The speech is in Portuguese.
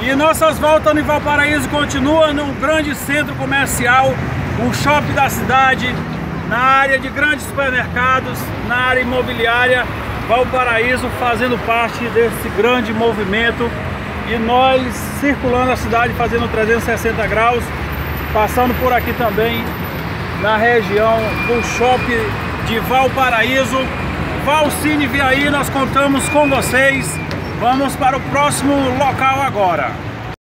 E nossas voltas no Valparaíso continuam num grande centro comercial, um shopping da cidade, na área de grandes supermercados, na área imobiliária, Valparaíso fazendo parte desse grande movimento e nós circulando a cidade fazendo 360 graus, passando por aqui também na região do shopping de Valparaíso. Valcine Viaí, nós contamos com vocês. Vamos para o próximo local agora.